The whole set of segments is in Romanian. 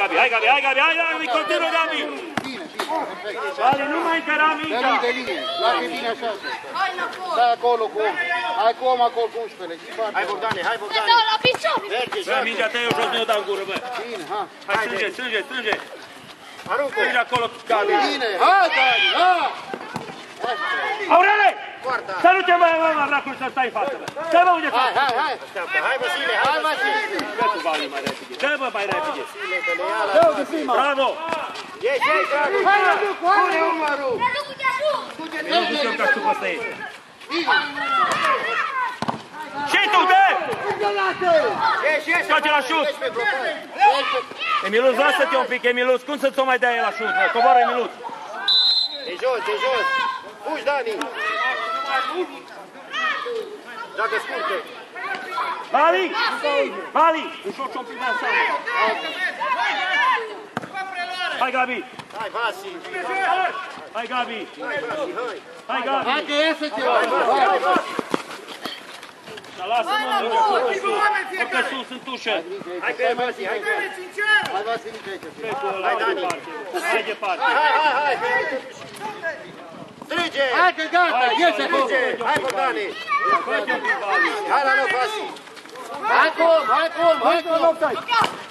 Gabi, hai Gabi, hai Gabi, hai Gabi, continuă Gabi! Bine, bine, perfect. Gabi, nu mai încăra De mingea! linie, de linie. Lasă bine așa. Stai acolo cu om. Hai cu om acolo cu 11. Și foarte Hai bine. Bogdane, hai Te Bogdane. dau la picior! Merge, Bă, joacă. mingea ta eu jos, nu o dau în gură, bă! Bine, ha. Hai, strânge, strânge, strânge! Aruncă. Strânge acolo, Gabi! Bine, hai, Dani, ha! Aurele! Poarta. Să nu te mai mă, mă, dracul, să stai în față, bă! Să mă unde Hai, faci! hai, hai. Așteaptă. Hai Vasile, Hai, hai Vasile. Vasile. Dă tu banii mai repede! Dă, bă, mai repede! Vasile, că le ia la... Dă-o de prima. Bravo! Ieși, ieși, Dragoș. Hai, Răducu, hai, numărul. Te duc de sus! Nu știu eu ca știu ăsta e! Și tu, dă! Ieși, ieși. Face la șut! Ieși pe blocaj. Emiluț, lasă-te un pic, Emiluț, cum să-ți o mai dea el la șut, bă? Coboară, Emiluț! De jos, de jos. Fugi, Dani. Joacă scurtă. Vali! Vali! Înșoci un pic mai în seama! Hai, Gabi! Hai, Vasi. Hai, Gabi! Hai, Vasi, hai. Hai, Gabi! Hai că iese ceva. Hai, Dar lasă-mă mingea acolo sus! Urcă sus, în tușă! Hai pe Vasi, hai pe hai, Vasile, trece. Trece la o departe! Hai departe! Hai, hai, hai, hai. Strige. Hai că gata, iese acolo. Strige. Hai, Bogdane. Fă-te un pic, Vali! Hai la loc, Vasi. Hai cu om, hai cu om, hai cu om.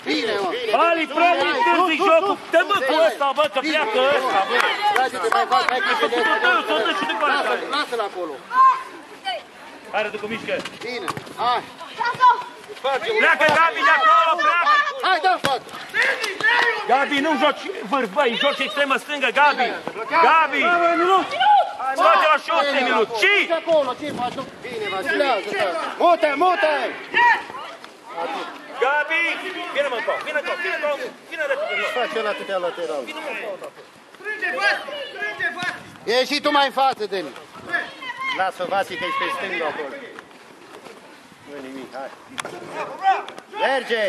Bine, mă. Vali, prea întârzi jocul! Dă mă cu ăsta, bă, că pleacă ăsta, bă! Trage-te mai fac, hai că se Tu dă, să o dă și după Lasă, aceea! lasă-l acolo. Hai, Răducu, mișcă! Bine, hai. Pleacă, Gabi, de acolo, pleacă! Hai, dă-mi față. Gabi, nu joci vârf, băi, joci extremă stângă, Gabi! Gabi! Scoate la șut, Emiluț! Și! Și acolo, ce faci? Bine, Vasi. Vasile. Mute, mute. Gabi! Vine mă încoa, vine încoa, vine încoa, vine repede! încoa. Face la atâtea lateral. Ieși și tu mai în față, Deni. Lasă Vasi că ești pe stângă acolo. Nu nimic, hai. Merge!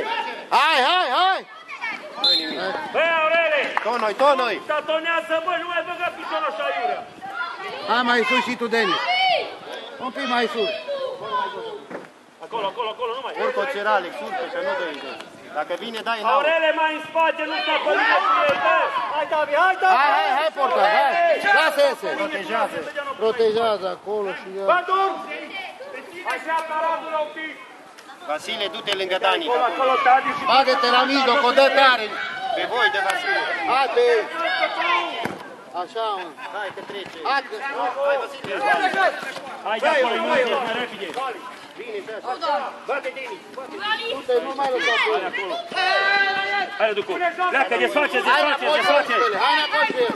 Hai, hai, hai. Nu nimic. Băi, Aurele! Tonoi, tonoi! Tatonează, bă, nu mai băga piciorul așa iurea! Hai mai sus și tu, Deni. Un pic mai sus. Acolo, acolo, acolo, nu mai! Urcă Alex, urcă, că nu dă jos. Dacă vine, dai în aur. Aurele mai în spate, nu sta pe lângă cu ei, bă! Hai, Gabi, hai, Gabi! Hai, hai, hai, porta, hai. Lasă iese. Protejează. Protejează acolo și ia. Bădur! Hai să ia caradul un pic! Vasile, du-te lângă Dani. Acolo, acolo, Tadi și... Bagă-te la mijloc, o dă tare. Pe voi de Vasile. Hai pe ei. Așa, mă. Hai că trece. Hai că... Hai Vasile. Hai de acolo, nu ești mai repede! Bine, pe așa. Bate Dini. Du-te, nu mai lăsa pe el. Hai, Ducu! Pleacă, desface, Hai desface, înapoi, desface! Vasile, hai înapoi pe el.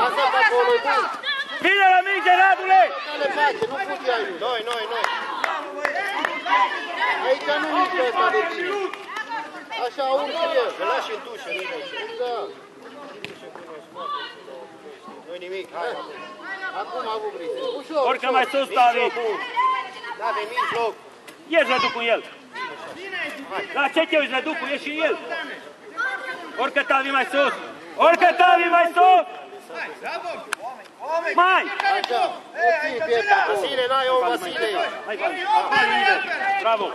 Lasă-te acolo, e bun. Vine la minge, Radule! Ce le face? Nu putea aici. Noi, noi, noi. Aici nu nici ăsta de tine. Așa urcă el. Că lași în tușă, nu dai. Da. Nu nimic, hai. Acum a avut brise. Ușor, Orcă ușor. mai sus, David! Da, de mijloc. Ieși, Răducu, în el! La ce te uiți, Răducu, ieși în el! Orcă Tavi mai sus! Orcă Tavi mai sus! Mai! Așa. O ții pieptul acolo. Vasile, n-ai om, Vasile. Hai, Vali! Hai, liber! Bravo!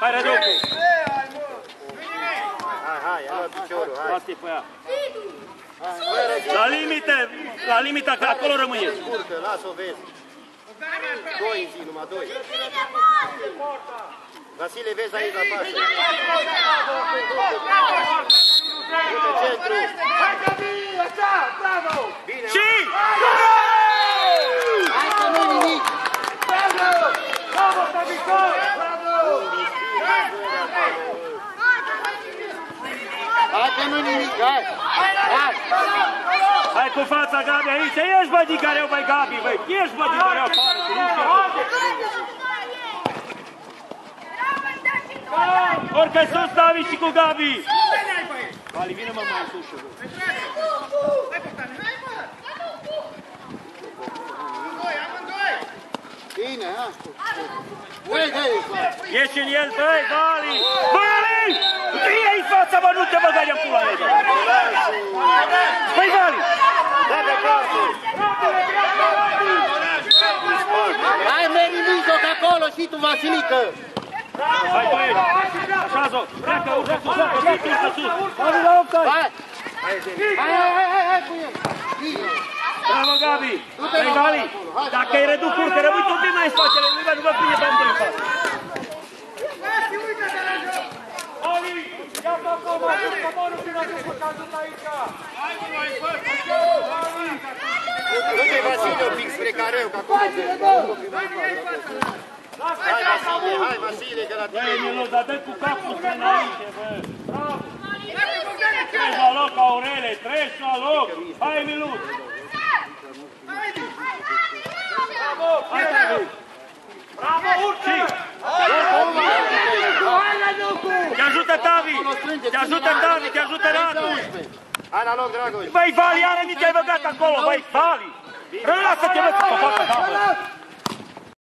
Hai, Răducu! Hai, hai, ia luat piciorul, hai. Bate pe ea! La limită! La limita, că acolo rămâneți! Urcă, lasă-o, vezi. Doi în zi, numai doi. Vasile, vezi aici la pașă. Uite, centru. Bine, Și! Hai că nu nimic. Hai că nu nimic, hai. Hai. Hai cu fața, Gabi, aici! Ești, bă, din care băi, Gabi, băi! Ești, bă, din care afară! Nu știu! Orică sus, Davi și cu Gabi! Vali, vine mă mai în sus, bă. Bine, ha. Băi, dă-i, față. Ieși în el, băi, Vali! Vali! Vie în fața, bă, nu te băga de pula ei, bă! Băi, Vali! Da, de carte. Hai, mergi în mijloc acolo și tu, Vasilică. Hai băieți! Așează-o! Pleacă, urcă sus, urcă sus, urcă sus! Hai! Hai, hai, hai, hai, hai cu el! Bine! Bravo, Gabi! Hai, Gali! Dacă îi reduc urcă, rămâi un pic mai în spatele lui, nu vă prinde pe amândoi în față. Ali, ia-ți acolo, acum coborul prin acum, că ajută aici! Du-te, Vasile, un pic spre careu, că acolo se... Hai, Vasile, hai, Vasile, că la Băi, tine... Milu, dar dă cu capul spre înainte, bă! Bravo! Treci la loc, Aurele, treci la loc! Hai, Milu! Hai, Gabi! Bravo, urci! Te ajută Tavi! Te ajută Tavi, te ajută Radu! Hai la loc, Dragoș. Băi, Vali, are nici ai băgat acolo, băi, Vali! Lasă-te, bă, să facă, da, bă!